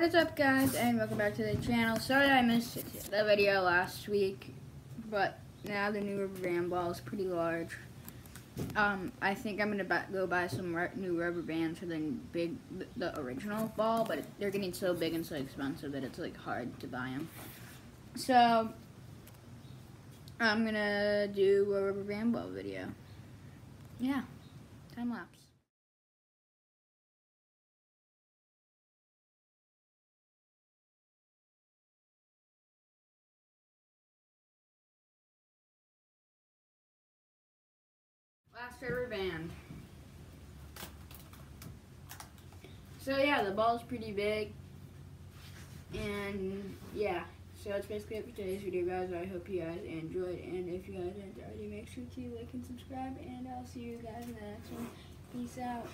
What is up guys and welcome back to the channel. Sorry I missed the video last week, but now the new rubber band ball is pretty large. Um, I think I'm gonna go buy some new rubber bands for the big, the original ball, but they're getting so big and so expensive that it's like hard to buy them. So I'm gonna do a rubber band ball video. Yeah, time lapse. Rubber band. So yeah, the ball is pretty big. And yeah, so that's basically it for today's video, guys. I hope you guys enjoyed. And if you guys haven't already, make sure to like and subscribe. And I'll see you guys in the next one. Peace out.